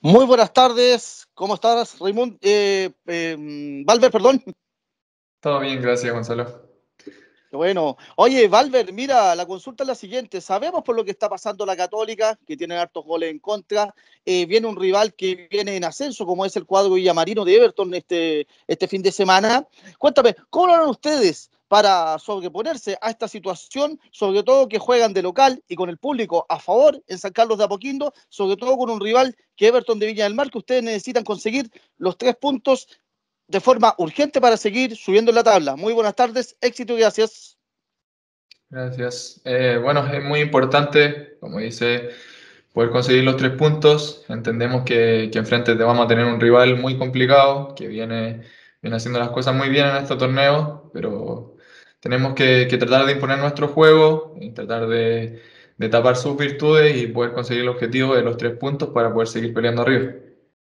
Muy buenas tardes, ¿cómo estás, Raymond? Eh, eh, Valver, perdón. Todo bien, gracias, Gonzalo. Bueno, oye, Valver, mira, la consulta es la siguiente. Sabemos por lo que está pasando la Católica, que tiene hartos goles en contra. Eh, viene un rival que viene en ascenso, como es el cuadro Villamarino de Everton este, este fin de semana. Cuéntame, ¿cómo lo harán ustedes para sobreponerse a esta situación, sobre todo que juegan de local y con el público a favor en San Carlos de Apoquindo, sobre todo con un rival que Everton de Viña del Mar, que ustedes necesitan conseguir los tres puntos de forma urgente para seguir subiendo en la tabla. Muy buenas tardes, éxito y gracias. Gracias. Eh, bueno, es muy importante, como dice, poder conseguir los tres puntos. Entendemos que, que enfrente te vamos a tener un rival muy complicado, que viene, viene haciendo las cosas muy bien en este torneo, pero tenemos que, que tratar de imponer nuestro juego y tratar de, de tapar sus virtudes y poder conseguir el objetivo de los tres puntos para poder seguir peleando arriba.